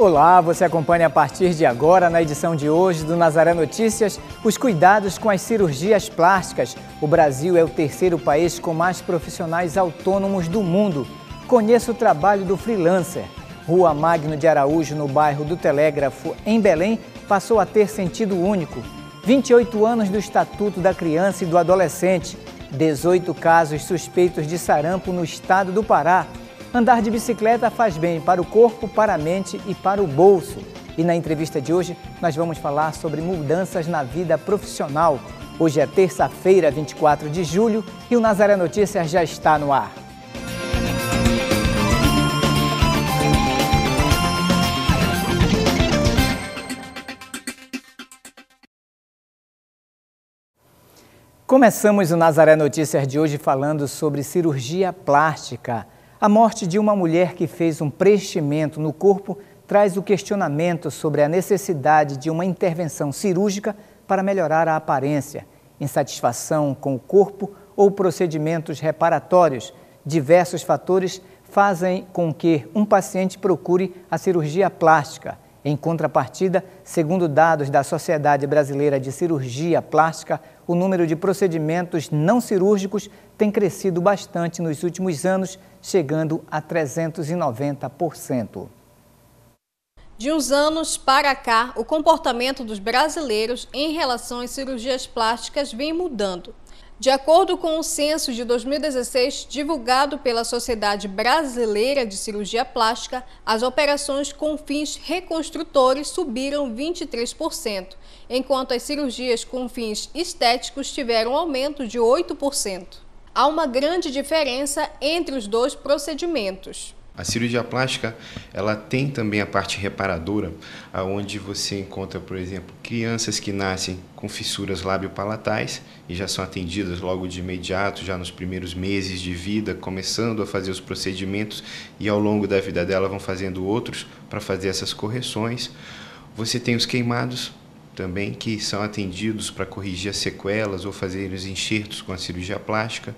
Olá, você acompanha a partir de agora, na edição de hoje do Nazaré Notícias, os cuidados com as cirurgias plásticas. O Brasil é o terceiro país com mais profissionais autônomos do mundo. Conheça o trabalho do freelancer. Rua Magno de Araújo, no bairro do Telégrafo, em Belém, passou a ter sentido único. 28 anos do Estatuto da Criança e do Adolescente. 18 casos suspeitos de sarampo no estado do Pará. Andar de bicicleta faz bem para o corpo, para a mente e para o bolso. E na entrevista de hoje nós vamos falar sobre mudanças na vida profissional. Hoje é terça-feira, 24 de julho, e o Nazaré Notícias já está no ar. Começamos o Nazaré Notícias de hoje falando sobre cirurgia plástica. A morte de uma mulher que fez um preenchimento no corpo traz o questionamento sobre a necessidade de uma intervenção cirúrgica para melhorar a aparência, insatisfação com o corpo ou procedimentos reparatórios. Diversos fatores fazem com que um paciente procure a cirurgia plástica. Em contrapartida, segundo dados da Sociedade Brasileira de Cirurgia Plástica, o número de procedimentos não cirúrgicos tem crescido bastante nos últimos anos, chegando a 390%. De uns anos para cá, o comportamento dos brasileiros em relação às cirurgias plásticas vem mudando. De acordo com o censo de 2016 divulgado pela Sociedade Brasileira de Cirurgia Plástica, as operações com fins reconstrutores subiram 23%, enquanto as cirurgias com fins estéticos tiveram aumento de 8%. Há uma grande diferença entre os dois procedimentos. A cirurgia plástica, ela tem também a parte reparadora, aonde você encontra, por exemplo, crianças que nascem com fissuras lábio-palatais e já são atendidas logo de imediato, já nos primeiros meses de vida, começando a fazer os procedimentos e ao longo da vida dela vão fazendo outros para fazer essas correções. Você tem os queimados, também que são atendidos para corrigir as sequelas ou fazer os enxertos com a cirurgia plástica.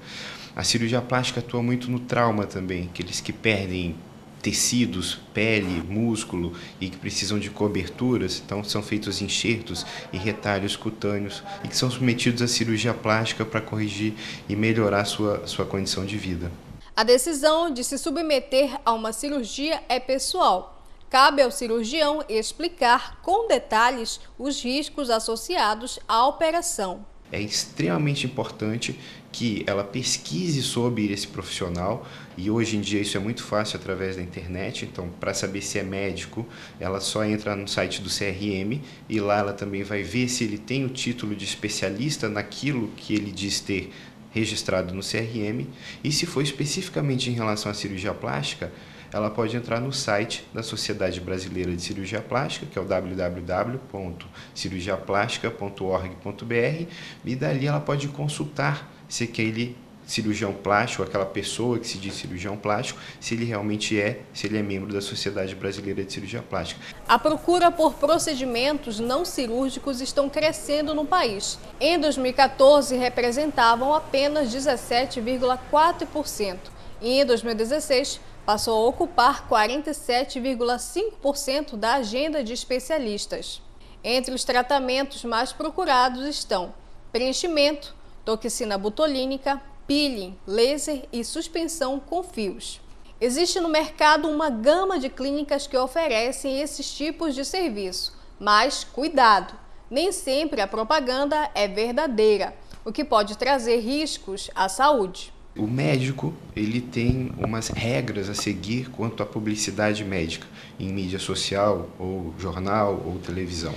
A cirurgia plástica atua muito no trauma também, aqueles que perdem tecidos, pele, músculo e que precisam de coberturas, então são feitos enxertos e retalhos cutâneos e que são submetidos à cirurgia plástica para corrigir e melhorar sua, sua condição de vida. A decisão de se submeter a uma cirurgia é pessoal Cabe ao cirurgião explicar com detalhes os riscos associados à operação. É extremamente importante que ela pesquise sobre esse profissional e hoje em dia isso é muito fácil através da internet. Então, para saber se é médico, ela só entra no site do CRM e lá ela também vai ver se ele tem o título de especialista naquilo que ele diz ter registrado no CRM e se for especificamente em relação à cirurgia plástica, ela pode entrar no site da Sociedade Brasileira de Cirurgia Plástica, que é o www.cirurgiaplástica.org.br, e dali ela pode consultar se aquele cirurgião plástico, aquela pessoa que se diz cirurgião plástico, se ele realmente é, se ele é membro da Sociedade Brasileira de Cirurgia Plástica. A procura por procedimentos não cirúrgicos estão crescendo no país. Em 2014, representavam apenas 17,4% e em 2016 passou a ocupar 47,5% da agenda de especialistas. Entre os tratamentos mais procurados estão preenchimento, toxina botulínica, peeling, laser e suspensão com fios. Existe no mercado uma gama de clínicas que oferecem esses tipos de serviço, mas cuidado, nem sempre a propaganda é verdadeira, o que pode trazer riscos à saúde. O médico ele tem umas regras a seguir quanto à publicidade médica em mídia social ou jornal ou televisão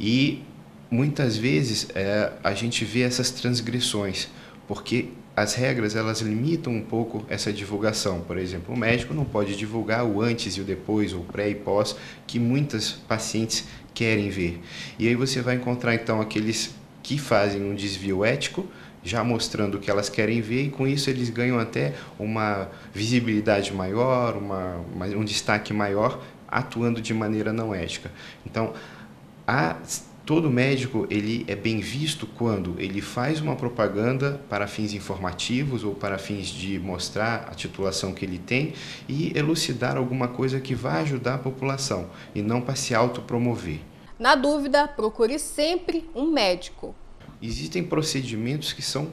e muitas vezes é, a gente vê essas transgressões porque as regras elas limitam um pouco essa divulgação. Por exemplo, o médico não pode divulgar o antes e o depois, o pré e pós, que muitas pacientes querem ver. E aí você vai encontrar então aqueles que fazem um desvio ético, já mostrando o que elas querem ver, e com isso eles ganham até uma visibilidade maior, uma, um destaque maior, atuando de maneira não ética. Então, a todo médico ele é bem visto quando ele faz uma propaganda para fins informativos ou para fins de mostrar a titulação que ele tem e elucidar alguma coisa que vai ajudar a população e não para se autopromover. Na dúvida, procure sempre um médico. Existem procedimentos que são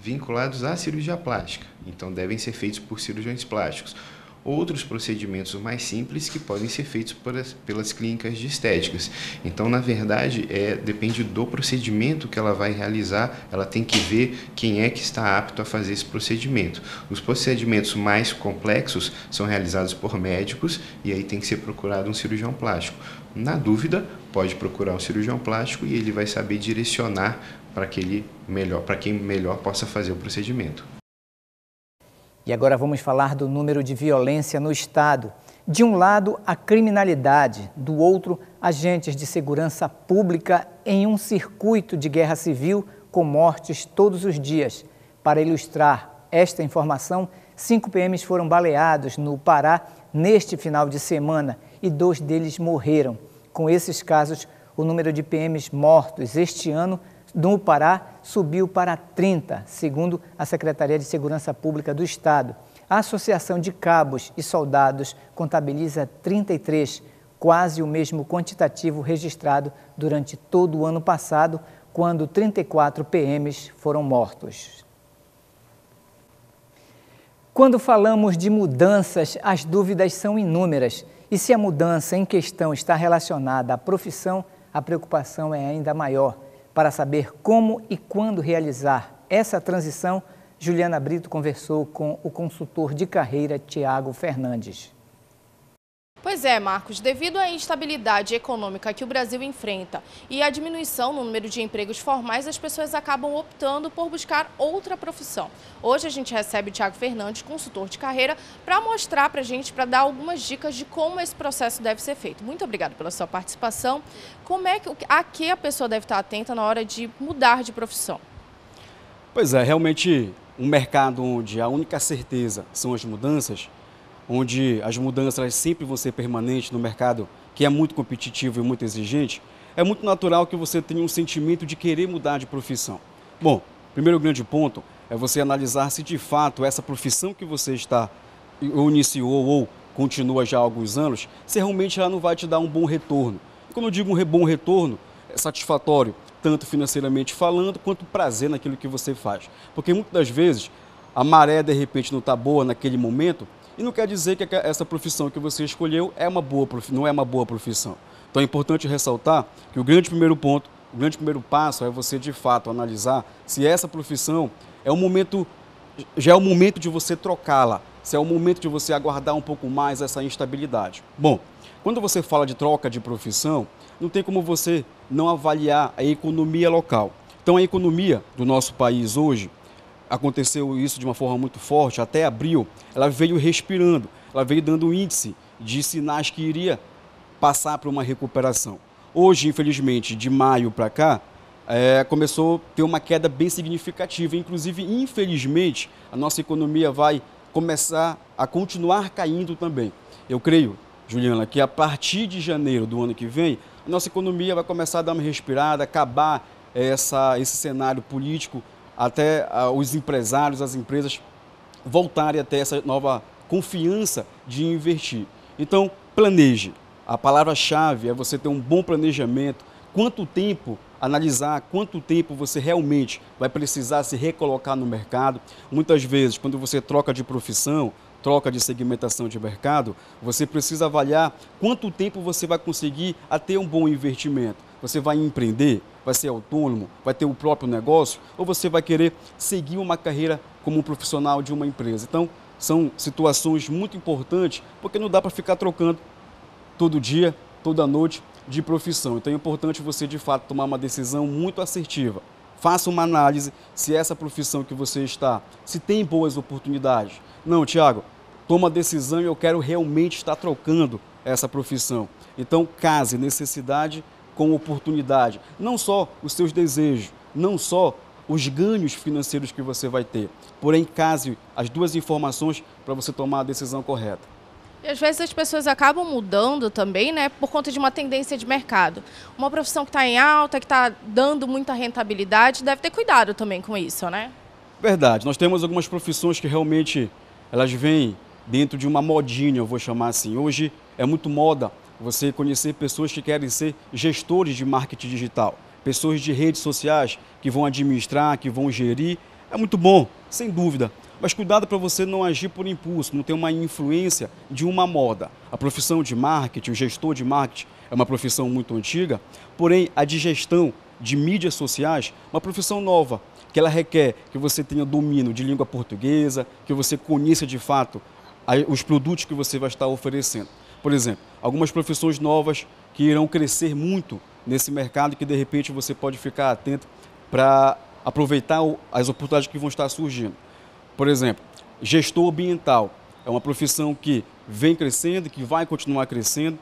vinculados à cirurgia plástica, então devem ser feitos por cirurgiões plásticos outros procedimentos mais simples que podem ser feitos pelas clínicas de estéticas. Então, na verdade, é, depende do procedimento que ela vai realizar, ela tem que ver quem é que está apto a fazer esse procedimento. Os procedimentos mais complexos são realizados por médicos e aí tem que ser procurado um cirurgião plástico. Na dúvida, pode procurar um cirurgião plástico e ele vai saber direcionar para aquele melhor, para quem melhor possa fazer o procedimento. E agora vamos falar do número de violência no Estado. De um lado, a criminalidade, do outro, agentes de segurança pública em um circuito de guerra civil com mortes todos os dias. Para ilustrar esta informação, cinco PMs foram baleados no Pará neste final de semana e dois deles morreram. Com esses casos, o número de PMs mortos este ano no Pará subiu para 30, segundo a Secretaria de Segurança Pública do Estado. A Associação de Cabos e Soldados contabiliza 33, quase o mesmo quantitativo registrado durante todo o ano passado, quando 34 PMs foram mortos. Quando falamos de mudanças, as dúvidas são inúmeras. E se a mudança em questão está relacionada à profissão, a preocupação é ainda maior. Para saber como e quando realizar essa transição, Juliana Brito conversou com o consultor de carreira Tiago Fernandes. Pois é, Marcos, devido à instabilidade econômica que o Brasil enfrenta e à diminuição no número de empregos formais, as pessoas acabam optando por buscar outra profissão. Hoje a gente recebe o Tiago Fernandes, consultor de carreira, para mostrar para a gente, para dar algumas dicas de como esse processo deve ser feito. Muito obrigado pela sua participação. Como é que a que a pessoa deve estar atenta na hora de mudar de profissão? Pois é, realmente um mercado onde a única certeza são as mudanças, onde as mudanças sempre vão ser permanentes no mercado que é muito competitivo e muito exigente, é muito natural que você tenha um sentimento de querer mudar de profissão. Bom, primeiro grande ponto é você analisar se de fato essa profissão que você está ou iniciou ou continua já há alguns anos, se realmente ela não vai te dar um bom retorno. E quando eu digo um bom retorno, é satisfatório, tanto financeiramente falando, quanto prazer naquilo que você faz. Porque muitas das vezes a maré de repente não está boa naquele momento, e não quer dizer que essa profissão que você escolheu é uma boa, não é uma boa profissão. Então é importante ressaltar que o grande primeiro ponto, o grande primeiro passo é você de fato analisar se essa profissão é o momento, já é o momento de você trocá-la, se é o momento de você aguardar um pouco mais essa instabilidade. Bom, quando você fala de troca de profissão, não tem como você não avaliar a economia local. Então a economia do nosso país hoje, aconteceu isso de uma forma muito forte, até abril, ela veio respirando, ela veio dando índice de sinais que iria passar para uma recuperação. Hoje, infelizmente, de maio para cá, é, começou a ter uma queda bem significativa. Inclusive, infelizmente, a nossa economia vai começar a continuar caindo também. Eu creio, Juliana, que a partir de janeiro do ano que vem, a nossa economia vai começar a dar uma respirada, acabar essa, esse cenário político até uh, os empresários, as empresas voltarem a ter essa nova confiança de investir. Então, planeje. A palavra-chave é você ter um bom planejamento. Quanto tempo analisar quanto tempo você realmente vai precisar se recolocar no mercado. Muitas vezes, quando você troca de profissão, troca de segmentação de mercado, você precisa avaliar quanto tempo você vai conseguir a ter um bom investimento. Você vai empreender, vai ser autônomo, vai ter o próprio negócio, ou você vai querer seguir uma carreira como um profissional de uma empresa. Então, são situações muito importantes, porque não dá para ficar trocando todo dia, toda noite de profissão. Então é importante você de fato tomar uma decisão muito assertiva. Faça uma análise se essa profissão que você está, se tem boas oportunidades. Não, Tiago, toma a decisão e eu quero realmente estar trocando essa profissão. Então, case necessidade com oportunidade. Não só os seus desejos, não só os ganhos financeiros que você vai ter, porém, case as duas informações para você tomar a decisão correta. E às vezes as pessoas acabam mudando também, né, por conta de uma tendência de mercado. Uma profissão que está em alta, que está dando muita rentabilidade, deve ter cuidado também com isso, né? Verdade. Nós temos algumas profissões que realmente elas vêm dentro de uma modinha, eu vou chamar assim. Hoje é muito moda você conhecer pessoas que querem ser gestores de marketing digital, pessoas de redes sociais que vão administrar, que vão gerir. É muito bom, sem dúvida. Mas cuidado para você não agir por impulso, não ter uma influência de uma moda. A profissão de marketing, o gestor de marketing, é uma profissão muito antiga, porém a de gestão de mídias sociais, uma profissão nova, que ela requer que você tenha domínio de língua portuguesa, que você conheça de fato os produtos que você vai estar oferecendo. Por exemplo, algumas profissões novas que irão crescer muito nesse mercado que de repente você pode ficar atento para aproveitar as oportunidades que vão estar surgindo. Por exemplo, gestor ambiental é uma profissão que vem crescendo, que vai continuar crescendo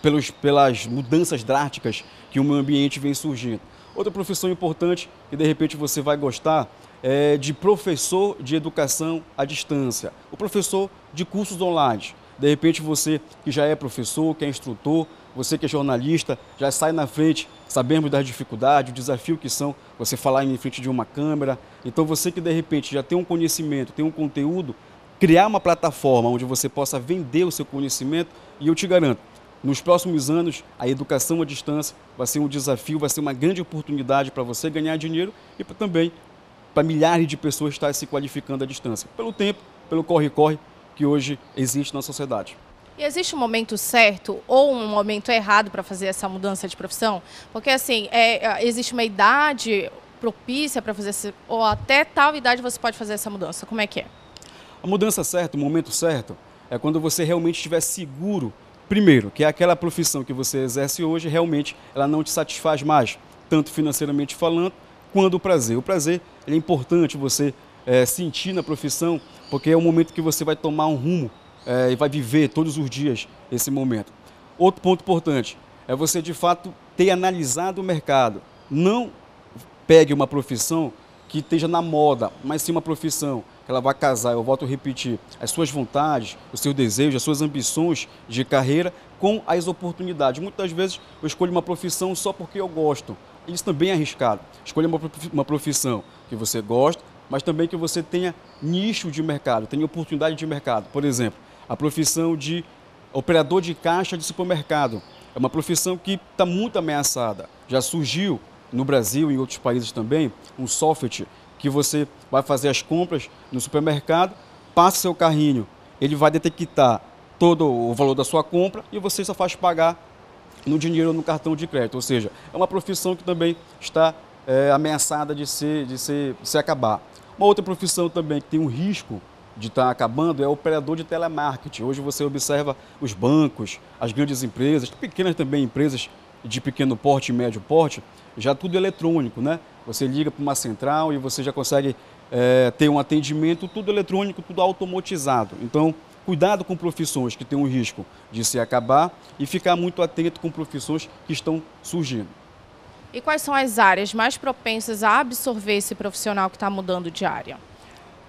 pelos, pelas mudanças drásticas que o meio ambiente vem surgindo. Outra profissão importante que de repente você vai gostar é de professor de educação à distância, o professor de cursos online. De repente você que já é professor, que é instrutor, você que é jornalista, já sai na frente, sabemos das dificuldades, o desafio que são você falar em frente de uma câmera. Então você que de repente já tem um conhecimento, tem um conteúdo, criar uma plataforma onde você possa vender o seu conhecimento e eu te garanto, nos próximos anos a educação à distância vai ser um desafio, vai ser uma grande oportunidade para você ganhar dinheiro e também para milhares de pessoas estar se qualificando à distância, pelo tempo, pelo corre-corre que hoje existe na sociedade. E existe um momento certo ou um momento errado para fazer essa mudança de profissão? Porque, assim, é, é existe uma idade propícia para fazer, esse, ou até tal idade você pode fazer essa mudança. Como é que é? A mudança certa, o momento certo, é quando você realmente estiver seguro, primeiro, que aquela profissão que você exerce hoje, realmente, ela não te satisfaz mais, tanto financeiramente falando, quanto o prazer. O prazer é importante você é, sentir na profissão, porque é o momento que você vai tomar um rumo é, e vai viver todos os dias esse momento. Outro ponto importante é você de fato ter analisado o mercado. Não pegue uma profissão que esteja na moda, mas sim uma profissão que ela vai casar, eu volto a repetir, as suas vontades, os seus desejos, as suas ambições de carreira com as oportunidades. Muitas vezes eu escolho uma profissão só porque eu gosto. Isso também é arriscado. Escolha uma profissão que você gosta, mas também que você tenha nicho de mercado, tenha oportunidade de mercado. Por exemplo, a profissão de operador de caixa de supermercado. É uma profissão que está muito ameaçada. Já surgiu no Brasil e em outros países também um software que você vai fazer as compras no supermercado, passa seu carrinho, ele vai detectar todo o valor da sua compra e você só faz pagar no dinheiro ou no cartão de crédito. Ou seja, é uma profissão que também está é, ameaçada de, de, ser, de se acabar. Uma outra profissão também que tem um risco de estar tá acabando é o operador de telemarketing. Hoje você observa os bancos, as grandes empresas, pequenas também empresas de pequeno porte e médio porte, já tudo eletrônico, né? Você liga para uma central e você já consegue é, ter um atendimento tudo eletrônico, tudo automatizado. Então, cuidado com profissões que têm um risco de se acabar e ficar muito atento com profissões que estão surgindo. E quais são as áreas mais propensas a absorver esse profissional que está mudando de área?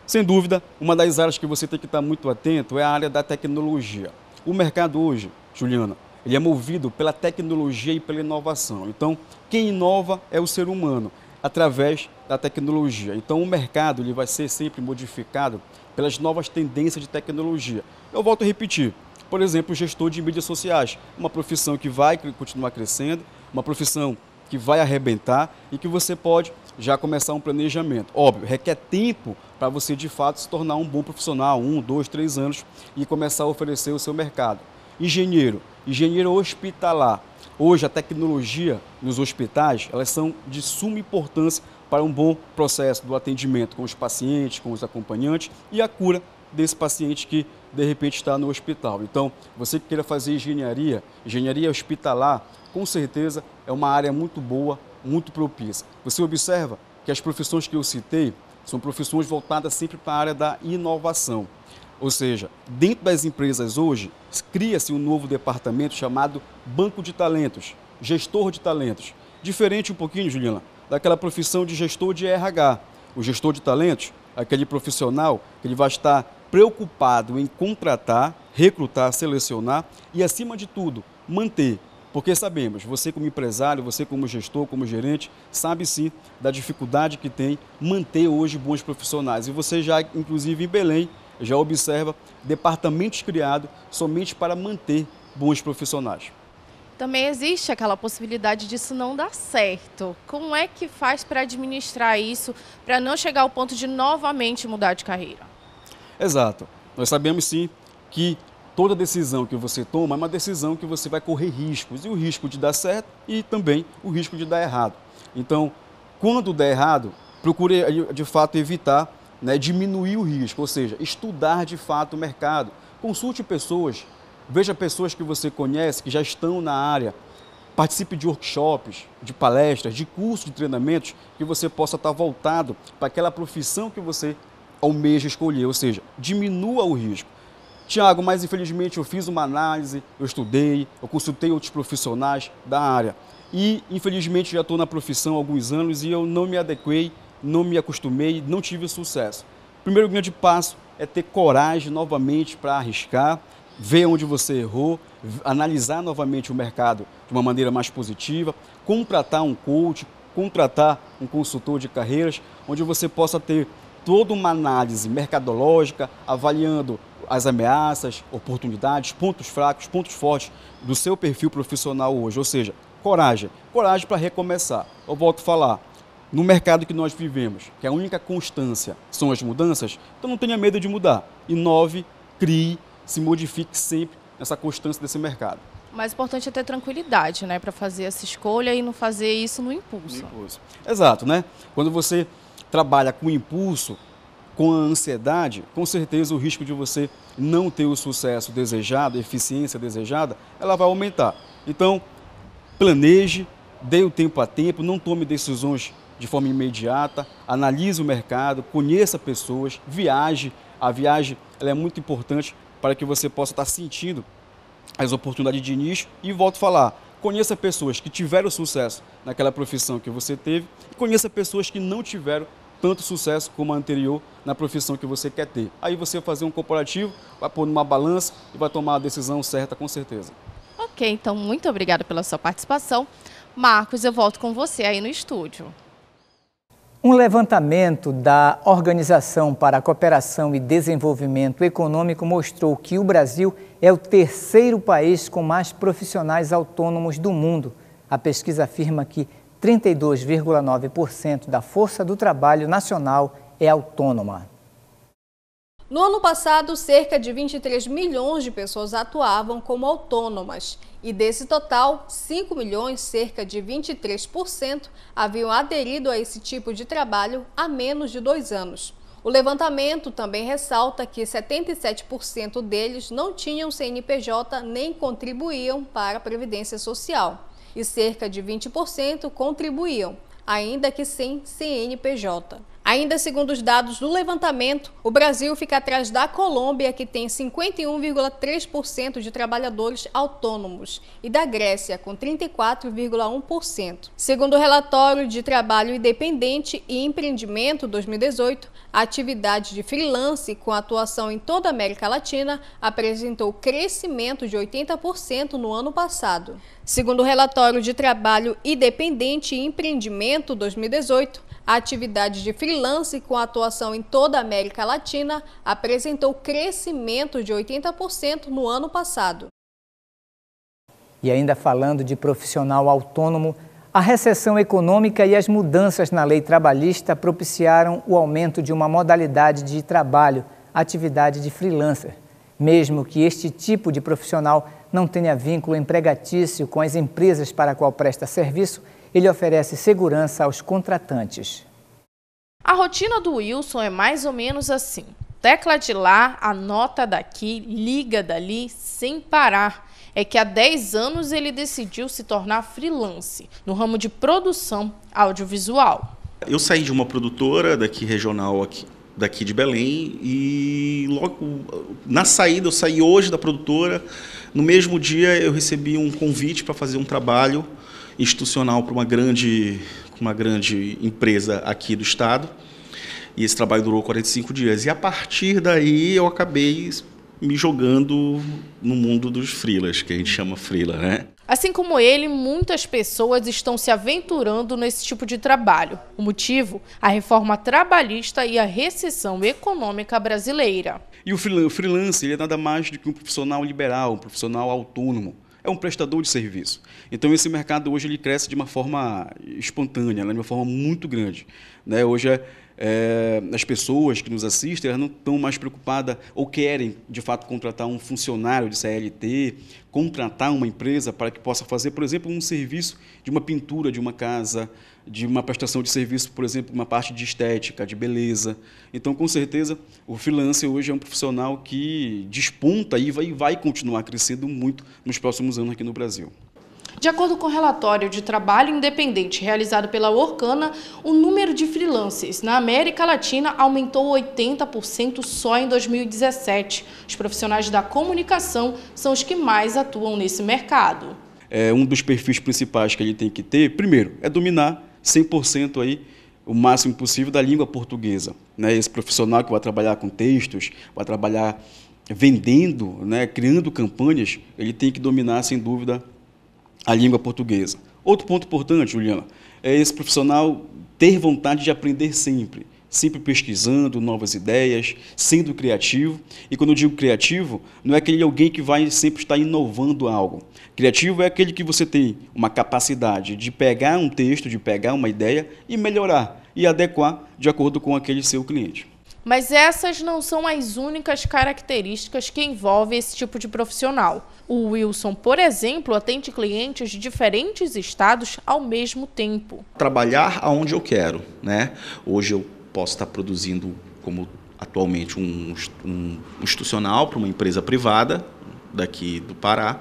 Sem dúvida, uma das áreas que você tem que estar muito atento é a área da tecnologia. O mercado hoje, Juliana, ele é movido pela tecnologia e pela inovação. Então, quem inova é o ser humano através da tecnologia. Então, o mercado ele vai ser sempre modificado pelas novas tendências de tecnologia. Eu volto a repetir. Por exemplo, gestor de mídias sociais, uma profissão que vai continuar crescendo, uma profissão que vai arrebentar e que você pode já começar um planejamento. Óbvio, requer tempo para você de fato se tornar um bom profissional, um, dois, três anos e começar a oferecer o seu mercado. Engenheiro, engenheiro hospitalar. Hoje a tecnologia nos hospitais, elas são de suma importância para um bom processo do atendimento com os pacientes, com os acompanhantes e a cura desse paciente que de repente está no hospital. Então, você que queira fazer engenharia, engenharia hospitalar, com certeza é uma área muito boa, muito propícia. Você observa que as profissões que eu citei são profissões voltadas sempre para a área da inovação. Ou seja, dentro das empresas hoje, cria-se um novo departamento chamado Banco de Talentos, Gestor de Talentos. Diferente um pouquinho, Juliana, daquela profissão de gestor de RH. O gestor de talentos, aquele profissional que ele vai estar preocupado em contratar, recrutar, selecionar e, acima de tudo, manter. Porque sabemos, você como empresário, você como gestor, como gerente, sabe sim da dificuldade que tem manter hoje bons profissionais. E você já, inclusive em Belém, já observa departamentos criados somente para manter bons profissionais. Também existe aquela possibilidade disso não dar certo. Como é que faz para administrar isso, para não chegar ao ponto de novamente mudar de carreira? Exato. Nós sabemos sim que toda decisão que você toma é uma decisão que você vai correr riscos, e o risco de dar certo e também o risco de dar errado. Então, quando der errado, procure de fato evitar né, diminuir o risco, ou seja, estudar de fato o mercado. Consulte pessoas, veja pessoas que você conhece, que já estão na área, participe de workshops, de palestras, de cursos de treinamentos que você possa estar voltado para aquela profissão que você almeja escolher, ou seja, diminua o risco. Tiago, mas infelizmente eu fiz uma análise, eu estudei, eu consultei outros profissionais da área e infelizmente já estou na profissão há alguns anos e eu não me adequei não me acostumei, não tive sucesso. O primeiro grande passo é ter coragem novamente para arriscar, ver onde você errou, analisar novamente o mercado de uma maneira mais positiva, contratar um coach, contratar um consultor de carreiras, onde você possa ter toda uma análise mercadológica, avaliando as ameaças, oportunidades, pontos fracos, pontos fortes do seu perfil profissional hoje. Ou seja, coragem. Coragem para recomeçar. Eu volto a falar, no mercado que nós vivemos, que a única constância são as mudanças, então não tenha medo de mudar. Inove, crie, se modifique sempre nessa constância desse mercado. O mais importante é ter tranquilidade, né, para fazer essa escolha e não fazer isso no impulso. no impulso. Exato, né? Quando você trabalha com impulso, com a ansiedade, com certeza o risco de você não ter o sucesso desejado, a eficiência desejada, ela vai aumentar. Então, planeje, dê o tempo a tempo, não tome decisões de forma imediata, analise o mercado, conheça pessoas, viaje. A viagem é muito importante para que você possa estar sentindo as oportunidades de início e volto a falar, conheça pessoas que tiveram sucesso naquela profissão que você teve e conheça pessoas que não tiveram tanto sucesso como a anterior na profissão que você quer ter. Aí você vai fazer um comparativo, vai pôr numa balança e vai tomar a decisão certa com certeza. Ok, então muito obrigada pela sua participação. Marcos, eu volto com você aí no estúdio. Um levantamento da Organização para a Cooperação e Desenvolvimento Econômico mostrou que o Brasil é o terceiro país com mais profissionais autônomos do mundo. A pesquisa afirma que 32,9% da força do trabalho nacional é autônoma. No ano passado, cerca de 23 milhões de pessoas atuavam como autônomas e desse total, 5 milhões, cerca de 23%, haviam aderido a esse tipo de trabalho há menos de dois anos. O levantamento também ressalta que 77% deles não tinham CNPJ nem contribuíam para a Previdência Social e cerca de 20% contribuíam, ainda que sem CNPJ. Ainda segundo os dados do levantamento, o Brasil fica atrás da Colômbia, que tem 51,3% de trabalhadores autônomos, e da Grécia, com 34,1%. Segundo o relatório de Trabalho Independente e Empreendimento 2018, a atividade de freelance com atuação em toda a América Latina apresentou crescimento de 80% no ano passado. Segundo o relatório de Trabalho Independente e Empreendimento 2018, a atividade de freelance com atuação em toda a América Latina apresentou crescimento de 80% no ano passado. E ainda falando de profissional autônomo, a recessão econômica e as mudanças na lei trabalhista propiciaram o aumento de uma modalidade de trabalho, atividade de freelancer. Mesmo que este tipo de profissional não tenha vínculo empregatício com as empresas para a qual presta serviço, ele oferece segurança aos contratantes. A rotina do Wilson é mais ou menos assim: tecla de lá, anota daqui, liga dali, sem parar. É que há 10 anos ele decidiu se tornar freelance no ramo de produção audiovisual. Eu saí de uma produtora daqui regional aqui, daqui de Belém e logo na saída eu saí hoje da produtora. No mesmo dia eu recebi um convite para fazer um trabalho institucional para uma grande, uma grande empresa aqui do estado. E esse trabalho durou 45 dias. E a partir daí eu acabei me jogando no mundo dos freelas, que a gente chama freela, né? Assim como ele, muitas pessoas estão se aventurando nesse tipo de trabalho. O motivo? A reforma trabalhista e a recessão econômica brasileira. E o freelance ele é nada mais do que um profissional liberal, um profissional autônomo. É um prestador de serviço. Então esse mercado hoje ele cresce de uma forma espontânea, né, de uma forma muito grande. Né? Hoje é, é, as pessoas que nos assistem elas não estão mais preocupadas ou querem, de fato, contratar um funcionário de CLT, contratar uma empresa para que possa fazer, por exemplo, um serviço de uma pintura de uma casa, de uma prestação de serviço, por exemplo, uma parte de estética, de beleza. Então, com certeza, o freelancer hoje é um profissional que desponta e vai, vai continuar crescendo muito nos próximos anos aqui no Brasil. De acordo com o relatório de trabalho independente realizado pela Orkana, o número de freelancers na América Latina aumentou 80% só em 2017. Os profissionais da comunicação são os que mais atuam nesse mercado. É um dos perfis principais que ele tem que ter, primeiro, é dominar 100% aí o máximo possível da língua portuguesa. Né? Esse profissional que vai trabalhar com textos, vai trabalhar vendendo, né? criando campanhas, ele tem que dominar, sem dúvida, a língua portuguesa. Outro ponto importante, Juliana, é esse profissional ter vontade de aprender sempre, sempre pesquisando novas ideias, sendo criativo. E quando eu digo criativo, não é aquele alguém que vai sempre estar inovando algo. Criativo é aquele que você tem uma capacidade de pegar um texto, de pegar uma ideia e melhorar e adequar de acordo com aquele seu cliente. Mas essas não são as únicas características que envolvem esse tipo de profissional. O Wilson, por exemplo, atende clientes de diferentes estados ao mesmo tempo. Trabalhar aonde eu quero, né? Hoje eu posso estar produzindo como atualmente um, um institucional para uma empresa privada daqui do Pará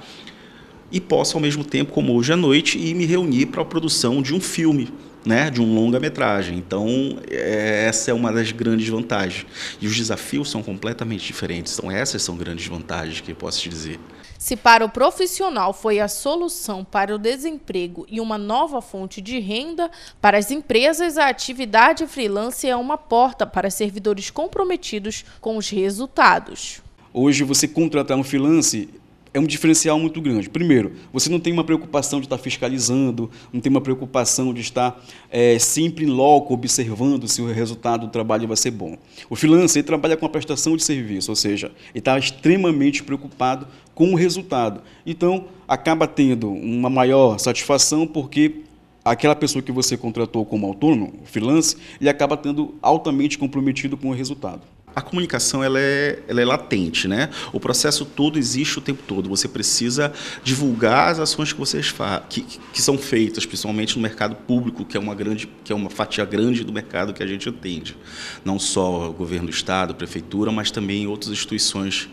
e posso ao mesmo tempo, como hoje à noite, ir me reunir para a produção de um filme né, de um longa-metragem. Então, é, essa é uma das grandes vantagens. E os desafios são completamente diferentes. Então, essas são grandes vantagens que eu posso te dizer. Se para o profissional foi a solução para o desemprego e uma nova fonte de renda, para as empresas a atividade freelance é uma porta para servidores comprometidos com os resultados. Hoje, você contratar um freelance é um diferencial muito grande. Primeiro, você não tem uma preocupação de estar fiscalizando, não tem uma preocupação de estar é, sempre em loco observando se o resultado do trabalho vai ser bom. O freelancer trabalha com a prestação de serviço, ou seja, ele está extremamente preocupado com o resultado. Então, acaba tendo uma maior satisfação porque aquela pessoa que você contratou como autônomo, freelance, ele acaba tendo altamente comprometido com o resultado a comunicação ela é, ela é latente, né? O processo todo existe o tempo todo. Você precisa divulgar as ações que vocês que, que são feitas, principalmente no mercado público, que é uma grande, que é uma fatia grande do mercado que a gente atende. Não só o governo do estado, prefeitura, mas também outras instituições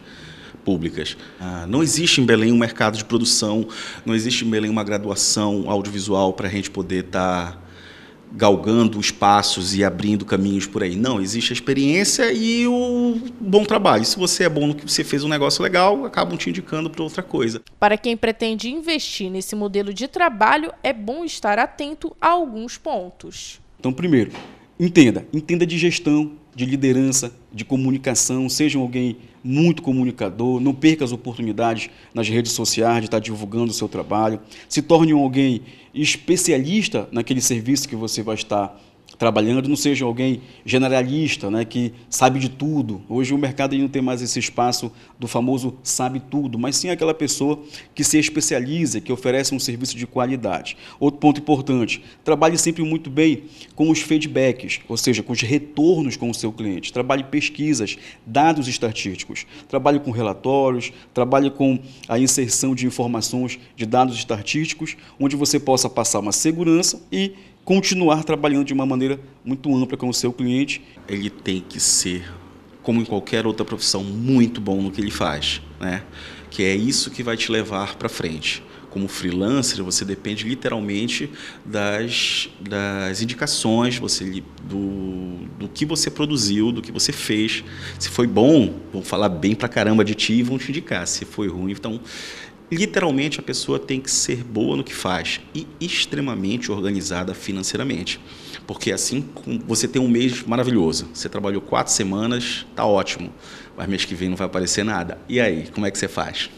públicas. Ah, não existe em Belém um mercado de produção, não existe em Belém uma graduação audiovisual para a gente poder estar tá galgando espaços e abrindo caminhos por aí. Não, existe a experiência e o bom trabalho. Se você é bom no que você fez um negócio legal, acabam te indicando para outra coisa. Para quem pretende investir nesse modelo de trabalho, é bom estar atento a alguns pontos. Então, primeiro, entenda, entenda de gestão, de liderança, de comunicação, seja alguém muito comunicador, não perca as oportunidades nas redes sociais de estar divulgando o seu trabalho, se torne um alguém especialista naquele serviço que você vai estar trabalhando, não seja alguém generalista, né, que sabe de tudo. Hoje o mercado não tem mais esse espaço do famoso sabe tudo, mas sim aquela pessoa que se especializa, que oferece um serviço de qualidade. Outro ponto importante, trabalhe sempre muito bem com os feedbacks, ou seja, com os retornos com o seu cliente. Trabalhe pesquisas, dados estatísticos. Trabalhe com relatórios, trabalhe com a inserção de informações de dados estatísticos, onde você possa passar uma segurança e continuar trabalhando de uma maneira muito ampla com o seu cliente. Ele tem que ser, como em qualquer outra profissão, muito bom no que ele faz, né? Que é isso que vai te levar para frente. Como freelancer, você depende literalmente das, das indicações, você, do, do que você produziu, do que você fez. Se foi bom, vão falar bem pra caramba de ti e vão te indicar. Se foi ruim, então Literalmente, a pessoa tem que ser boa no que faz e extremamente organizada financeiramente. Porque assim você tem um mês maravilhoso. Você trabalhou quatro semanas, tá ótimo. Mas mês que vem não vai aparecer nada. E aí, como é que você faz?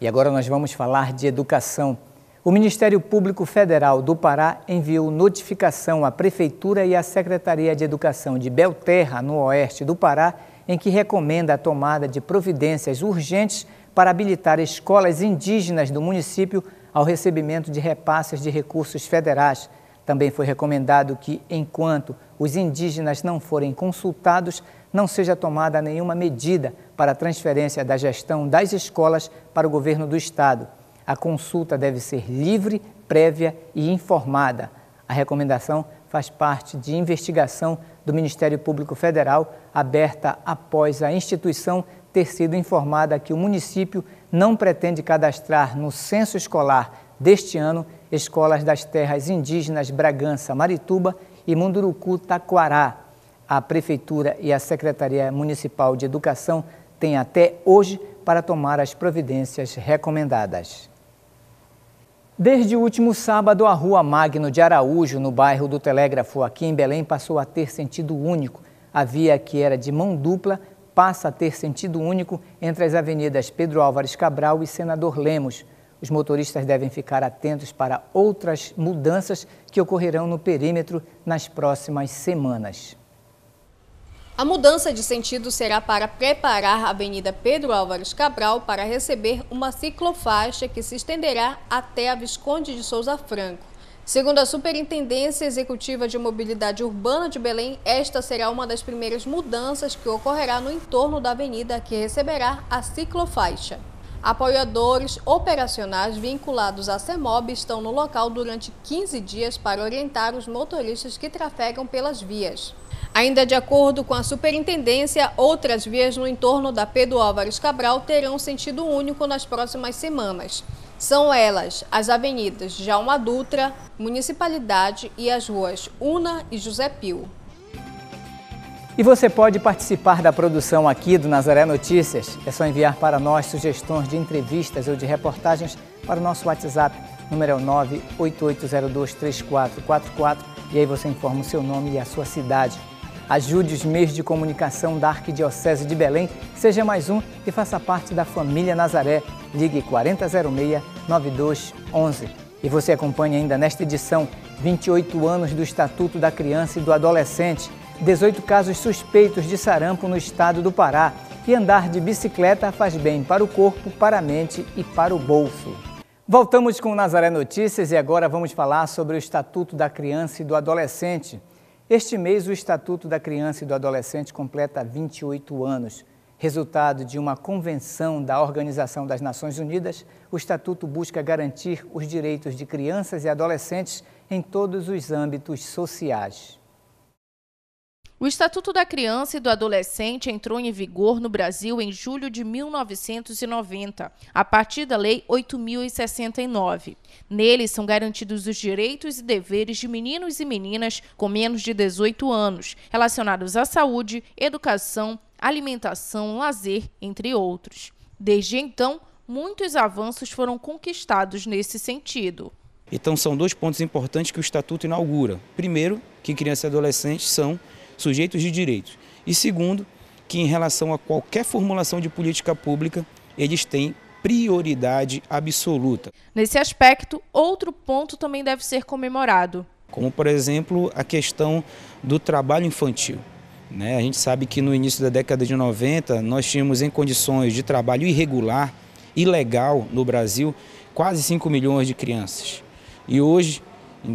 E agora nós vamos falar de educação. O Ministério Público Federal do Pará enviou notificação à Prefeitura e à Secretaria de Educação de Belterra, no oeste do Pará, em que recomenda a tomada de providências urgentes para habilitar escolas indígenas do município ao recebimento de repasses de recursos federais. Também foi recomendado que, enquanto os indígenas não forem consultados, não seja tomada nenhuma medida para a transferência da gestão das escolas para o governo do Estado. A consulta deve ser livre, prévia e informada. A recomendação faz parte de investigação do Ministério Público Federal, aberta após a instituição ter sido informada que o município não pretende cadastrar no censo escolar deste ano escolas das terras indígenas Bragança, Marituba e Munduruku, Taquará. A Prefeitura e a Secretaria Municipal de Educação têm até hoje para tomar as providências recomendadas. Desde o último sábado, a Rua Magno de Araújo, no bairro do Telégrafo, aqui em Belém, passou a ter sentido único. A via que era de mão dupla passa a ter sentido único entre as avenidas Pedro Álvares Cabral e Senador Lemos. Os motoristas devem ficar atentos para outras mudanças que ocorrerão no perímetro nas próximas semanas. A mudança de sentido será para preparar a Avenida Pedro Álvares Cabral para receber uma ciclofaixa que se estenderá até a Visconde de Souza Franco. Segundo a Superintendência Executiva de Mobilidade Urbana de Belém, esta será uma das primeiras mudanças que ocorrerá no entorno da avenida que receberá a ciclofaixa. Apoiadores operacionais vinculados à CEMOB estão no local durante 15 dias para orientar os motoristas que trafegam pelas vias. Ainda de acordo com a superintendência, outras vias no entorno da Pedro Álvares Cabral terão sentido único nas próximas semanas. São elas as avenidas Jalma Dutra, Municipalidade e as ruas Una e José Pio. E você pode participar da produção aqui do Nazaré Notícias. É só enviar para nós sugestões de entrevistas ou de reportagens para o nosso WhatsApp, número 988023444, e aí você informa o seu nome e a sua cidade. Ajude os meios de comunicação da Arquidiocese de Belém, seja mais um e faça parte da família Nazaré. Ligue 4006-9211. E você acompanha ainda nesta edição 28 anos do Estatuto da Criança e do Adolescente, 18 casos suspeitos de sarampo no estado do Pará. E andar de bicicleta faz bem para o corpo, para a mente e para o bolso. Voltamos com Nazaré Notícias e agora vamos falar sobre o Estatuto da Criança e do Adolescente. Este mês, o Estatuto da Criança e do Adolescente completa 28 anos. Resultado de uma convenção da Organização das Nações Unidas, o Estatuto busca garantir os direitos de crianças e adolescentes em todos os âmbitos sociais. O Estatuto da Criança e do Adolescente entrou em vigor no Brasil em julho de 1990, a partir da Lei 8069. Nele são garantidos os direitos e deveres de meninos e meninas com menos de 18 anos, relacionados à saúde, educação, alimentação, lazer, entre outros. Desde então, muitos avanços foram conquistados nesse sentido. Então, são dois pontos importantes que o Estatuto inaugura. Primeiro, que crianças e adolescentes são sujeitos de direitos. E segundo, que em relação a qualquer formulação de política pública, eles têm prioridade absoluta. Nesse aspecto, outro ponto também deve ser comemorado. Como, por exemplo, a questão do trabalho infantil. Né? A gente sabe que no início da década de 90 nós tínhamos em condições de trabalho irregular, ilegal no Brasil, quase 5 milhões de crianças. E hoje, em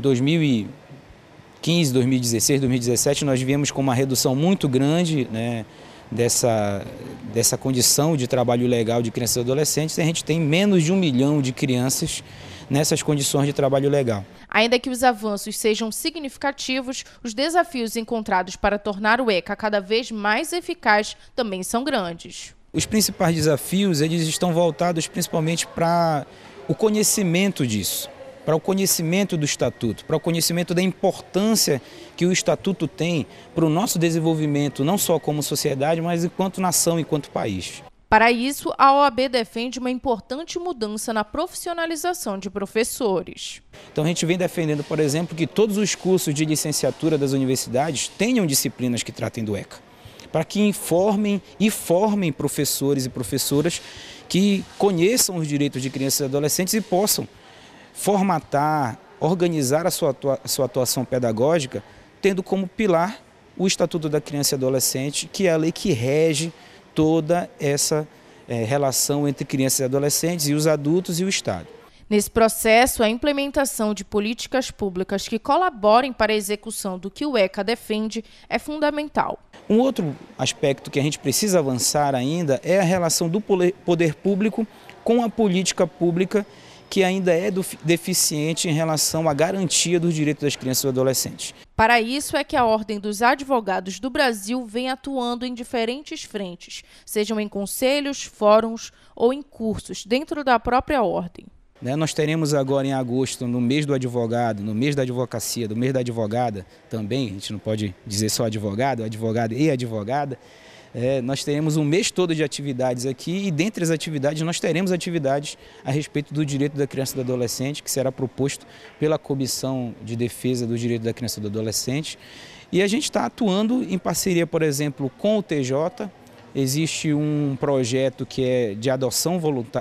2015, 2016, 2017, nós viemos com uma redução muito grande né, dessa, dessa condição de trabalho ilegal de crianças e adolescentes. E a gente tem menos de um milhão de crianças nessas condições de trabalho legal. Ainda que os avanços sejam significativos, os desafios encontrados para tornar o ECA cada vez mais eficaz também são grandes. Os principais desafios eles estão voltados principalmente para o conhecimento disso, para o conhecimento do Estatuto, para o conhecimento da importância que o Estatuto tem para o nosso desenvolvimento, não só como sociedade, mas enquanto nação, enquanto país. Para isso, a OAB defende uma importante mudança na profissionalização de professores. Então a gente vem defendendo, por exemplo, que todos os cursos de licenciatura das universidades tenham disciplinas que tratem do ECA, para que informem e formem professores e professoras que conheçam os direitos de crianças e adolescentes e possam formatar, organizar a sua, a sua atuação pedagógica, tendo como pilar o Estatuto da Criança e Adolescente, que é a lei que rege toda essa é, relação entre crianças e adolescentes e os adultos e o Estado. Nesse processo, a implementação de políticas públicas que colaborem para a execução do que o ECA defende é fundamental. Um outro aspecto que a gente precisa avançar ainda é a relação do poder público com a política pública que ainda é deficiente em relação à garantia dos direitos das crianças e adolescentes. Para isso é que a Ordem dos Advogados do Brasil vem atuando em diferentes frentes, sejam em conselhos, fóruns ou em cursos dentro da própria ordem. Né, nós teremos agora em agosto, no mês do advogado, no mês da advocacia, do mês da advogada também, a gente não pode dizer só advogado, advogado e advogada, é, nós teremos um mês todo de atividades aqui e dentre as atividades nós teremos atividades a respeito do direito da criança e do adolescente, que será proposto pela Comissão de Defesa do Direito da Criança e do Adolescente. E a gente está atuando em parceria, por exemplo, com o TJ, existe um projeto que é de adoção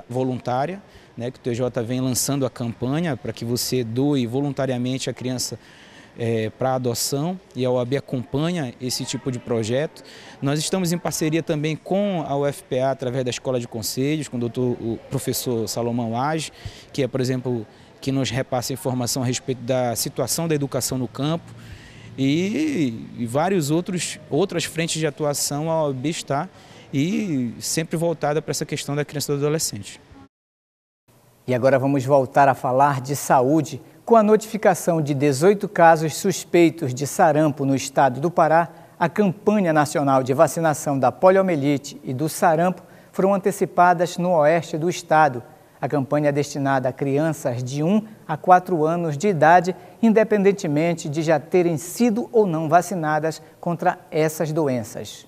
voluntária, né, que o TJ vem lançando a campanha para que você doe voluntariamente a criança é, para adoção e a OAB acompanha esse tipo de projeto. Nós estamos em parceria também com a UFPA através da Escola de Conselhos, com o, doutor, o professor Salomão Age, que é, por exemplo, que nos repassa informação a respeito da situação da educação no campo e, e vários outros outras frentes de atuação a OAB está e sempre voltada para essa questão da criança e do adolescente. E agora vamos voltar a falar de saúde. Com a notificação de 18 casos suspeitos de sarampo no estado do Pará, a campanha nacional de vacinação da poliomielite e do sarampo foram antecipadas no oeste do estado. A campanha é destinada a crianças de 1 a 4 anos de idade, independentemente de já terem sido ou não vacinadas contra essas doenças.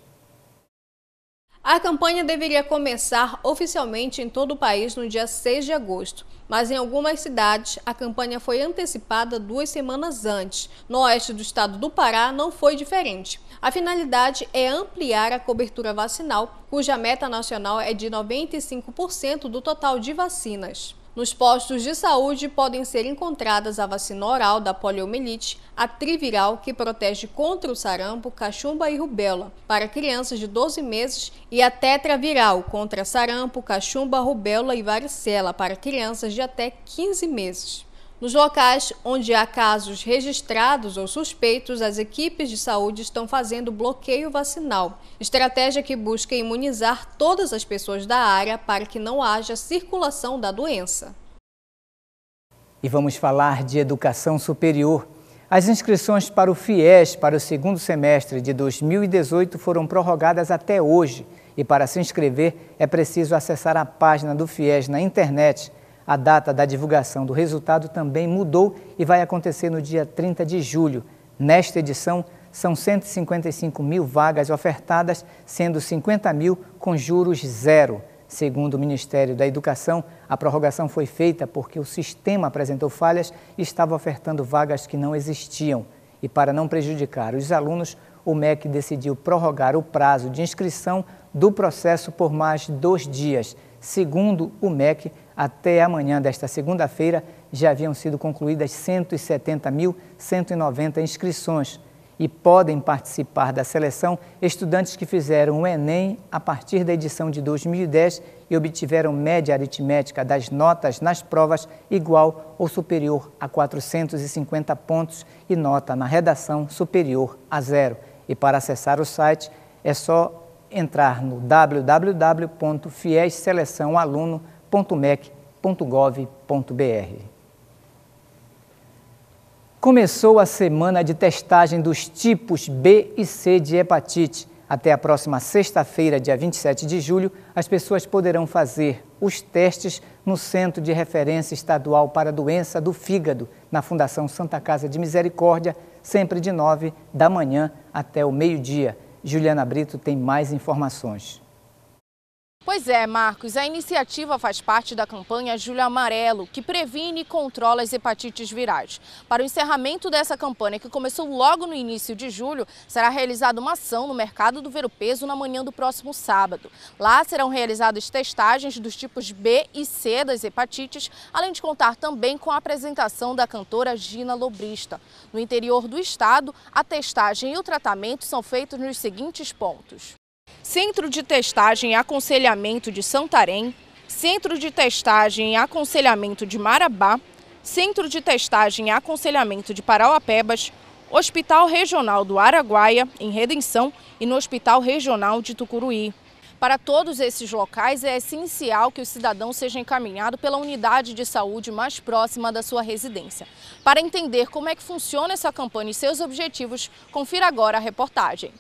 A campanha deveria começar oficialmente em todo o país no dia 6 de agosto, mas em algumas cidades a campanha foi antecipada duas semanas antes. No oeste do estado do Pará não foi diferente. A finalidade é ampliar a cobertura vacinal, cuja meta nacional é de 95% do total de vacinas. Nos postos de saúde podem ser encontradas a vacina oral da poliomielite, a triviral, que protege contra o sarampo, cachumba e rubéola, para crianças de 12 meses, e a tetraviral, contra sarampo, cachumba, rubéola e varicela, para crianças de até 15 meses. Nos locais onde há casos registrados ou suspeitos, as equipes de saúde estão fazendo bloqueio vacinal, estratégia que busca imunizar todas as pessoas da área para que não haja circulação da doença. E vamos falar de educação superior. As inscrições para o FIES para o segundo semestre de 2018 foram prorrogadas até hoje. E para se inscrever é preciso acessar a página do FIES na internet a data da divulgação do resultado também mudou e vai acontecer no dia 30 de julho. Nesta edição, são 155 mil vagas ofertadas, sendo 50 mil com juros zero. Segundo o Ministério da Educação, a prorrogação foi feita porque o sistema apresentou falhas e estava ofertando vagas que não existiam. E para não prejudicar os alunos, o MEC decidiu prorrogar o prazo de inscrição do processo por mais dois dias. Segundo o MEC, até amanhã desta segunda-feira já haviam sido concluídas 170.190 inscrições e podem participar da seleção estudantes que fizeram o Enem a partir da edição de 2010 e obtiveram média aritmética das notas nas provas igual ou superior a 450 pontos e nota na redação superior a zero. E para acessar o site é só entrar no www.fiesseleçãoaluno.com www.mec.gov.br. Começou a semana de testagem dos tipos B e C de hepatite. Até a próxima sexta-feira, dia 27 de julho, as pessoas poderão fazer os testes no Centro de Referência Estadual para a Doença do Fígado, na Fundação Santa Casa de Misericórdia, sempre de 9 da manhã até o meio-dia. Juliana Brito tem mais informações. Pois é, Marcos, a iniciativa faz parte da campanha Julho Amarelo, que previne e controla as hepatites virais. Para o encerramento dessa campanha, que começou logo no início de julho, será realizada uma ação no mercado do Ver o Peso na manhã do próximo sábado. Lá serão realizadas testagens dos tipos B e C das hepatites, além de contar também com a apresentação da cantora Gina Lobrista. No interior do estado, a testagem e o tratamento são feitos nos seguintes pontos. Centro de Testagem e Aconselhamento de Santarém, Centro de Testagem e Aconselhamento de Marabá, Centro de Testagem e Aconselhamento de Parauapebas, Hospital Regional do Araguaia, em Redenção, e no Hospital Regional de Tucuruí. Para todos esses locais, é essencial que o cidadão seja encaminhado pela unidade de saúde mais próxima da sua residência. Para entender como é que funciona essa campanha e seus objetivos, confira agora a reportagem.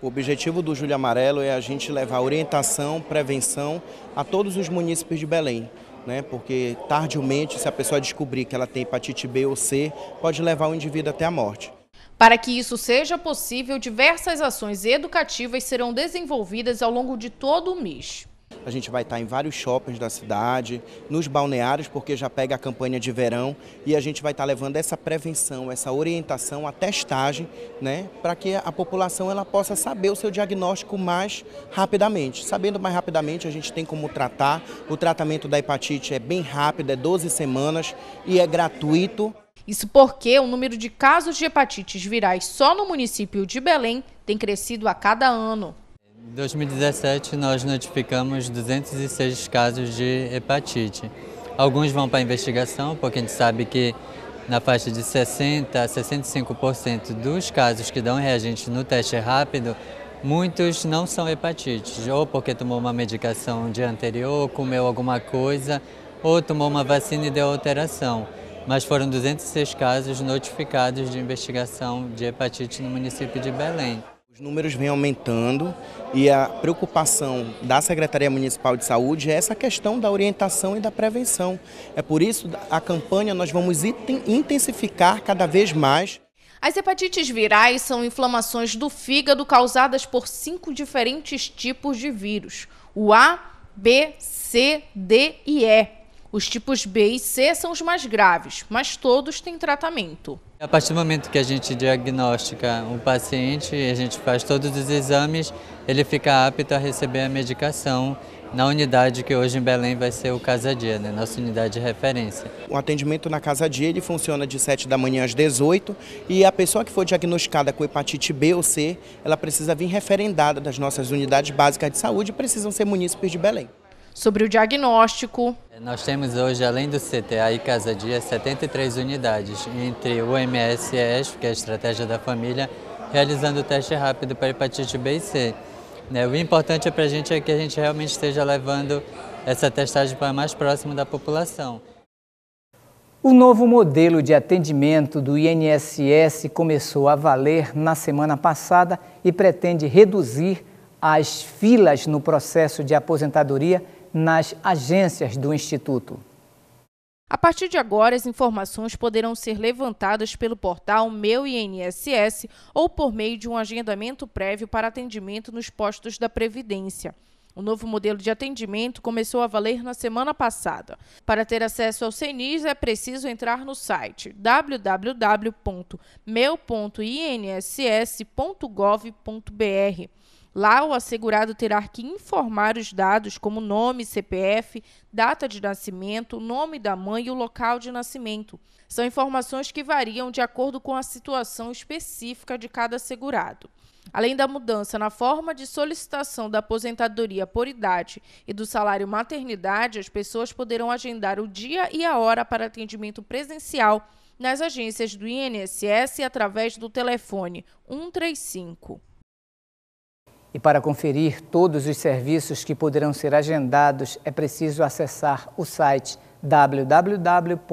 O objetivo do Julho Amarelo é a gente levar orientação, prevenção a todos os municípios de Belém. Né? Porque tardiamente, se a pessoa descobrir que ela tem hepatite B ou C, pode levar o indivíduo até a morte. Para que isso seja possível, diversas ações educativas serão desenvolvidas ao longo de todo o mês. A gente vai estar em vários shoppings da cidade, nos balneários, porque já pega a campanha de verão, e a gente vai estar levando essa prevenção, essa orientação, a testagem, né, para que a população ela possa saber o seu diagnóstico mais rapidamente. Sabendo mais rapidamente, a gente tem como tratar. O tratamento da hepatite é bem rápido, é 12 semanas e é gratuito. Isso porque o número de casos de hepatites virais só no município de Belém tem crescido a cada ano. Em 2017, nós notificamos 206 casos de hepatite. Alguns vão para investigação, porque a gente sabe que na faixa de 60% a 65% dos casos que dão reagente no teste rápido, muitos não são hepatites, ou porque tomou uma medicação um dia anterior, comeu alguma coisa, ou tomou uma vacina e deu alteração. Mas foram 206 casos notificados de investigação de hepatite no município de Belém. Os números vêm aumentando e a preocupação da Secretaria Municipal de Saúde é essa questão da orientação e da prevenção. É por isso a campanha nós vamos intensificar cada vez mais. As hepatites virais são inflamações do fígado causadas por cinco diferentes tipos de vírus: o A, B, C, D e E. Os tipos B e C são os mais graves, mas todos têm tratamento. A partir do momento que a gente diagnostica um paciente, a gente faz todos os exames, ele fica apto a receber a medicação na unidade que hoje em Belém vai ser o Casa Dia, né? nossa unidade de referência. O atendimento na Casa Dia ele funciona de 7 da manhã às 18 e a pessoa que for diagnosticada com hepatite B ou C, ela precisa vir referendada das nossas unidades básicas de saúde e precisam ser munícipes de Belém sobre o diagnóstico. Nós temos hoje, além do CTA e Casa Dia, 73 unidades, entre o MS e a ESF, que é a Estratégia da Família, realizando o teste rápido para hepatite B e C. Né, o importante para a gente é que a gente realmente esteja levando essa testagem para mais próximo da população. O novo modelo de atendimento do INSS começou a valer na semana passada e pretende reduzir as filas no processo de aposentadoria nas agências do Instituto. A partir de agora, as informações poderão ser levantadas pelo portal Meu INSS ou por meio de um agendamento prévio para atendimento nos postos da Previdência. O novo modelo de atendimento começou a valer na semana passada. Para ter acesso ao CENIS, é preciso entrar no site www.meu.inss.gov.br Lá, o assegurado terá que informar os dados como nome, CPF, data de nascimento, nome da mãe e o local de nascimento. São informações que variam de acordo com a situação específica de cada assegurado. Além da mudança na forma de solicitação da aposentadoria por idade e do salário maternidade, as pessoas poderão agendar o dia e a hora para atendimento presencial nas agências do INSS através do telefone 135. E para conferir todos os serviços que poderão ser agendados, é preciso acessar o site www.nss.gov.br.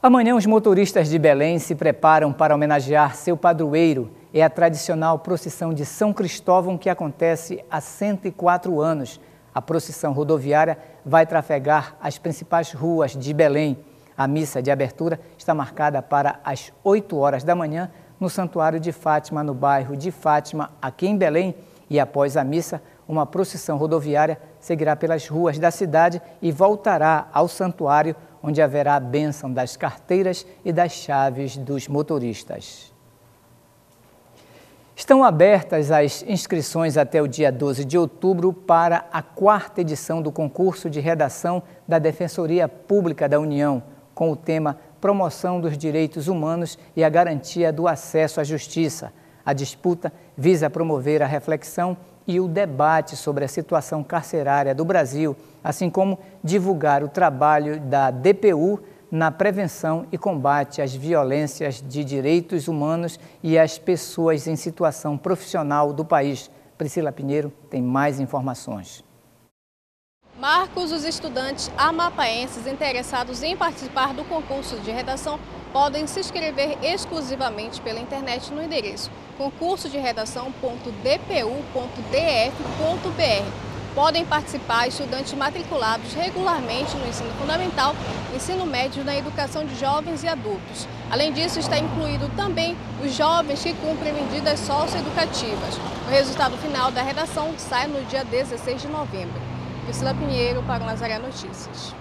Amanhã, os motoristas de Belém se preparam para homenagear seu padroeiro. É a tradicional procissão de São Cristóvão que acontece há 104 anos. A procissão rodoviária vai trafegar as principais ruas de Belém. A missa de abertura está marcada para as 8 horas da manhã no Santuário de Fátima, no bairro de Fátima, aqui em Belém. E após a missa, uma procissão rodoviária seguirá pelas ruas da cidade e voltará ao santuário, onde haverá a bênção das carteiras e das chaves dos motoristas. Estão abertas as inscrições até o dia 12 de outubro para a quarta edição do concurso de redação da Defensoria Pública da União, com o tema Promoção dos Direitos Humanos e a Garantia do Acesso à Justiça. A disputa visa promover a reflexão e o debate sobre a situação carcerária do Brasil, assim como divulgar o trabalho da DPU na prevenção e combate às violências de direitos humanos e às pessoas em situação profissional do país. Priscila Pinheiro tem mais informações. Marcos, os estudantes amapaenses interessados em participar do concurso de redação podem se inscrever exclusivamente pela internet no endereço concurso de redação.dpu.df.br podem participar estudantes matriculados regularmente no ensino fundamental, ensino médio na educação de jovens e adultos. Além disso, está incluído também os jovens que cumprem medidas socioeducativas. O resultado final da redação sai no dia 16 de novembro. Priscila Pinheiro para o Nazaré Notícias.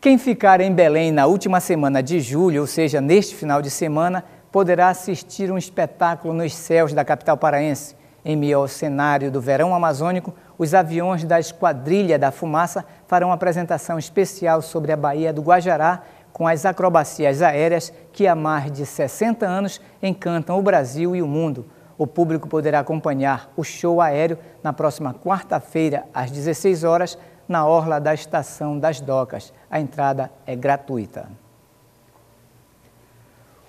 Quem ficar em Belém na última semana de julho, ou seja, neste final de semana, poderá assistir um espetáculo nos céus da capital paraense. Em meio ao cenário do verão amazônico, os aviões da Esquadrilha da Fumaça farão apresentação especial sobre a Baía do Guajará com as acrobacias aéreas que há mais de 60 anos encantam o Brasil e o mundo. O público poderá acompanhar o show aéreo na próxima quarta-feira, às 16 horas, na orla da Estação das Docas. A entrada é gratuita.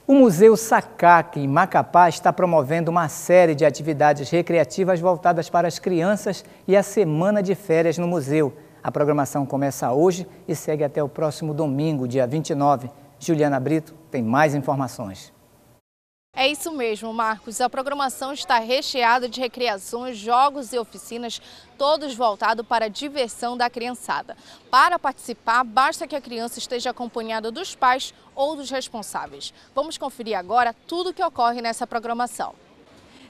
O Museu Sacaque, em Macapá, está promovendo uma série de atividades recreativas voltadas para as crianças e a semana de férias no museu. A programação começa hoje e segue até o próximo domingo, dia 29. Juliana Brito tem mais informações. É isso mesmo, Marcos. A programação está recheada de recreações, jogos e oficinas, todos voltados para a diversão da criançada. Para participar, basta que a criança esteja acompanhada dos pais ou dos responsáveis. Vamos conferir agora tudo o que ocorre nessa programação.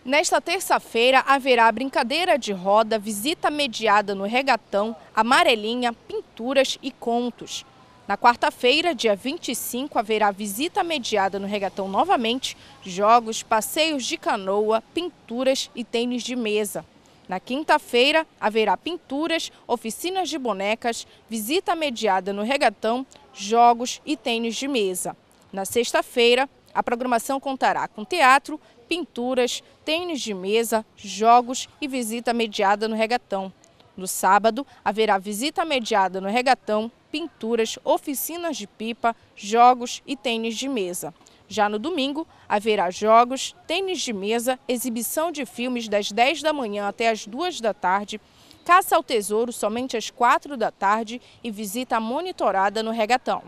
Nesta terça-feira haverá brincadeira de roda, visita mediada no regatão, amarelinha, pinturas e contos. Na quarta-feira, dia 25, haverá visita mediada no regatão novamente, jogos, passeios de canoa, pinturas e tênis de mesa. Na quinta-feira, haverá pinturas, oficinas de bonecas, visita mediada no regatão, jogos e tênis de mesa. Na sexta-feira, a programação contará com teatro, pinturas, tênis de mesa, jogos e visita mediada no regatão. No sábado, haverá visita mediada no regatão, pinturas, oficinas de pipa, jogos e tênis de mesa. Já no domingo, haverá jogos, tênis de mesa, exibição de filmes das 10 da manhã até as 2 da tarde, caça ao tesouro somente às 4 da tarde e visita monitorada no regatão.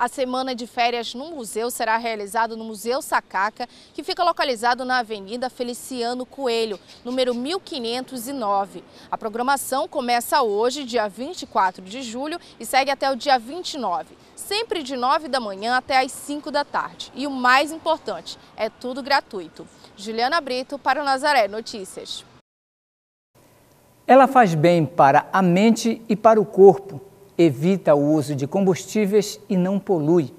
A semana de férias no museu será realizada no Museu Sacaca, que fica localizado na Avenida Feliciano Coelho, número 1509. A programação começa hoje, dia 24 de julho, e segue até o dia 29, sempre de 9 da manhã até as 5 da tarde. E o mais importante, é tudo gratuito. Juliana Brito para o Nazaré Notícias. Ela faz bem para a mente e para o corpo evita o uso de combustíveis e não polui.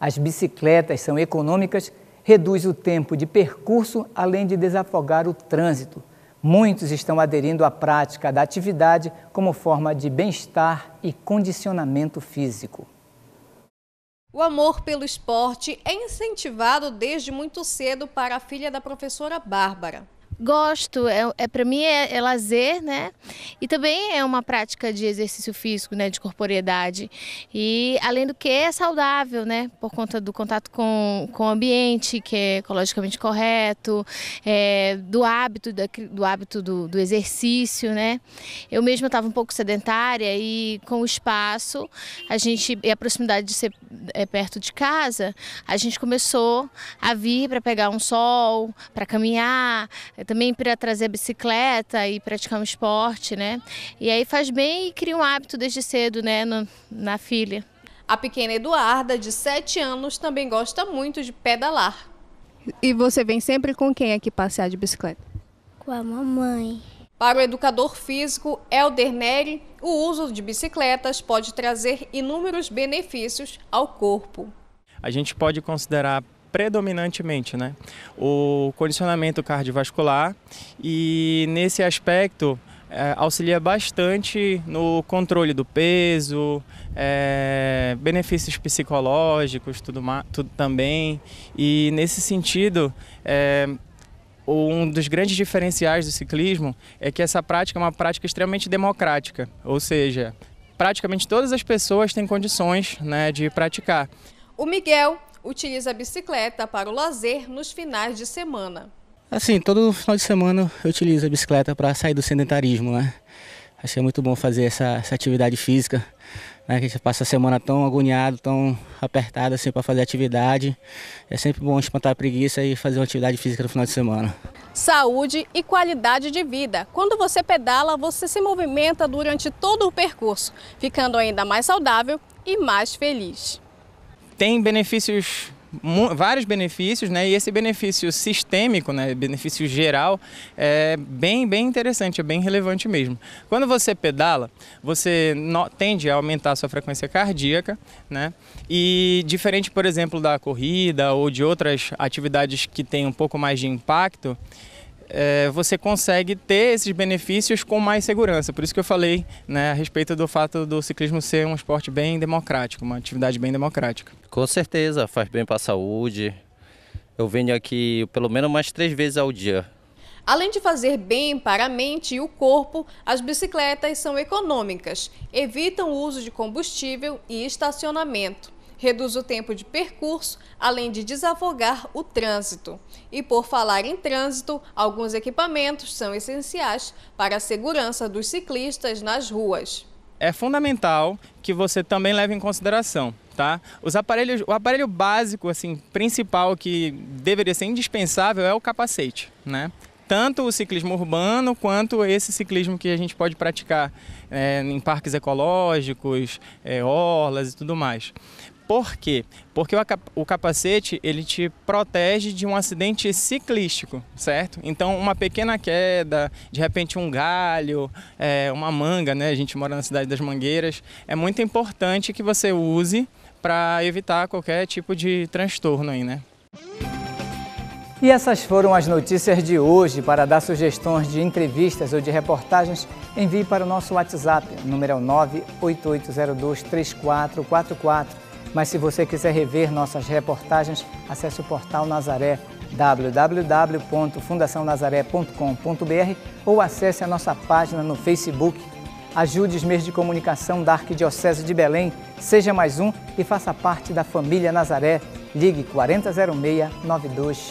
As bicicletas são econômicas, reduz o tempo de percurso, além de desafogar o trânsito. Muitos estão aderindo à prática da atividade como forma de bem-estar e condicionamento físico. O amor pelo esporte é incentivado desde muito cedo para a filha da professora Bárbara. Gosto, é, é para mim é, é, lazer, né? E também é uma prática de exercício físico, né? De corporeidade. E além do que é saudável, né? Por conta do contato com, com o ambiente, que é ecologicamente correto, é, do hábito, da, do hábito do, do exercício, né? Eu mesma estava um pouco sedentária e com o espaço, a gente, e a proximidade de ser é, perto de casa, a gente começou a vir para pegar um sol, para caminhar, também para trazer a bicicleta e praticar um esporte, né? E aí faz bem e cria um hábito desde cedo, né, no, na filha. A pequena Eduarda, de 7 anos, também gosta muito de pedalar. E você vem sempre com quem aqui passear de bicicleta? Com a mamãe. Para o educador físico Elder Neri, o uso de bicicletas pode trazer inúmeros benefícios ao corpo. A gente pode considerar predominantemente né, o condicionamento cardiovascular e nesse aspecto é, auxilia bastante no controle do peso, é, benefícios psicológicos, tudo, tudo também. E nesse sentido, é, um dos grandes diferenciais do ciclismo é que essa prática é uma prática extremamente democrática, ou seja, praticamente todas as pessoas têm condições né, de praticar. O Miguel utiliza a bicicleta para o lazer nos finais de semana. Assim, todo final de semana eu utilizo a bicicleta para sair do sedentarismo, né? Acho que é muito bom fazer essa, essa atividade física, né? Que a gente passa a semana tão agoniado, tão apertado assim para fazer atividade. É sempre bom espantar a preguiça e fazer uma atividade física no final de semana. Saúde e qualidade de vida. Quando você pedala, você se movimenta durante todo o percurso, ficando ainda mais saudável e mais feliz. Tem benefícios vários benefícios, né? E esse benefício sistêmico, né? Benefício geral, é bem, bem interessante, é bem relevante mesmo. Quando você pedala, você tende a aumentar a sua frequência cardíaca, né? E diferente, por exemplo, da corrida ou de outras atividades que têm um pouco mais de impacto, é, você consegue ter esses benefícios com mais segurança. Por isso que eu falei né, a respeito do fato do ciclismo ser um esporte bem democrático, uma atividade bem democrática. Com certeza, faz bem para a saúde. Eu venho aqui pelo menos mais três vezes ao dia. Além de fazer bem para a mente e o corpo, as bicicletas são econômicas, evitam o uso de combustível e estacionamento reduz o tempo de percurso, além de desafogar o trânsito. E por falar em trânsito, alguns equipamentos são essenciais para a segurança dos ciclistas nas ruas. É fundamental que você também leve em consideração, tá? Os aparelhos, o aparelho básico, assim, principal que deveria ser indispensável é o capacete, né? tanto o ciclismo urbano quanto esse ciclismo que a gente pode praticar é, em parques ecológicos, é, orlas e tudo mais. Por quê? Porque o capacete ele te protege de um acidente ciclístico, certo? Então, uma pequena queda, de repente um galho, é, uma manga, né? A gente mora na cidade das Mangueiras. É muito importante que você use para evitar qualquer tipo de transtorno aí, né? E essas foram as notícias de hoje. Para dar sugestões de entrevistas ou de reportagens, envie para o nosso WhatsApp, número 988023444. Mas se você quiser rever nossas reportagens, acesse o portal Nazaré www.fundacionazaré.com.br ou acesse a nossa página no Facebook. Ajude os meios de comunicação da Arquidiocese de Belém, seja mais um e faça parte da família Nazaré. Ligue 4006-9211.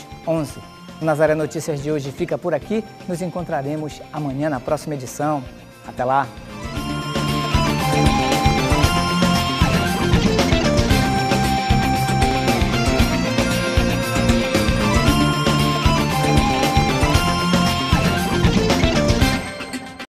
O Nazaré Notícias de hoje fica por aqui. Nos encontraremos amanhã na próxima edição. Até lá!